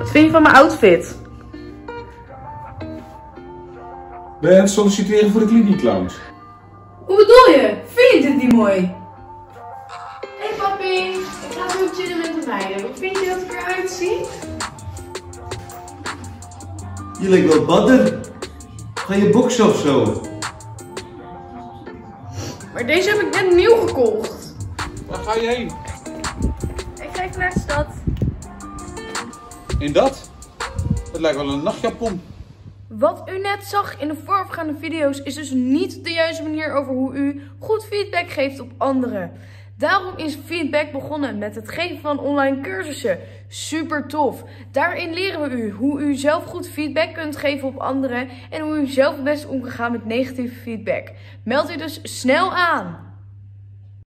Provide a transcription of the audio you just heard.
Wat vind je van mijn outfit? Ben je aan het solliciteren voor de kliniek? Hoe bedoel je? Vind je dit niet mooi? Hey papi, ik ga zo chillen met de meiden. Wat vind je dat ik eruit zie? Je lijkt wel badder. Ga je boksen of zo? Maar deze heb ik net nieuw gekocht. Waar ga je heen? In dat? Het lijkt wel een nachtjapon. Wat u net zag in de voorafgaande video's is dus niet de juiste manier over hoe u goed feedback geeft op anderen. Daarom is feedback begonnen met het geven van online cursussen. Super tof. Daarin leren we u hoe u zelf goed feedback kunt geven op anderen en hoe u zelf best om kan gaan met negatieve feedback. Meld u dus snel aan.